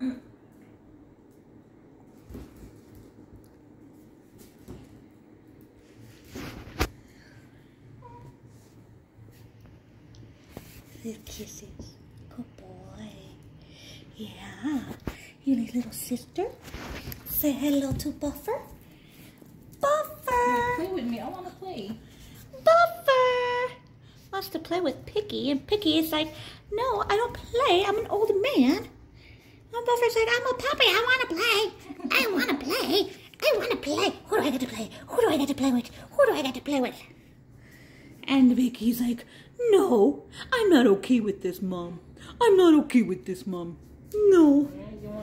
Little kisses. Good boy. Yeah. You little sister. Say hello to Buffer. Buffer. Play with me. I want to play. Buffer wants to play with Picky, and Picky is like, no, I don't play. I'm an old man. And Buffer's like, I'm a puppy. I want to play. I want to play. I want to play. Who do I get to play? Who do I get to play with? Who do I get to play with? And Vicky's like, no, I'm not okay with this, Mom. I'm not okay with this, Mom. No. Yeah,